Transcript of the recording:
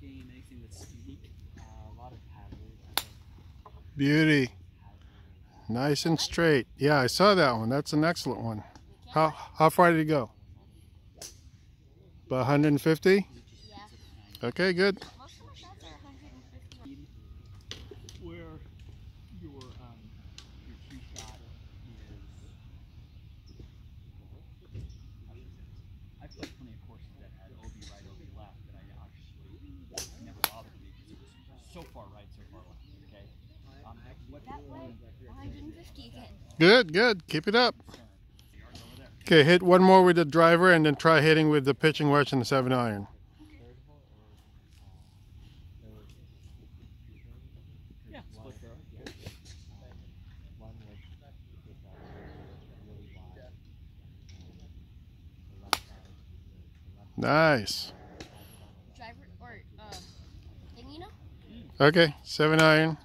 game, anything that's unique? Uh, a lot of hazards. Beauty. Nice and straight. Yeah, I saw that one. That's an excellent one. How how far did he go? About 150? Yeah. Okay, good. So far right, so far left. Okay. Um, what That way, 150 again. Good, good. Keep it up. yards over there? Okay, hit one more with the driver and then try hitting with the pitching wedge and the 7 iron. Yeah, split throw. One was hit uh, really wide. The left side, the left Nice. Driver or uh, thing, you know? Okay, 7 iron.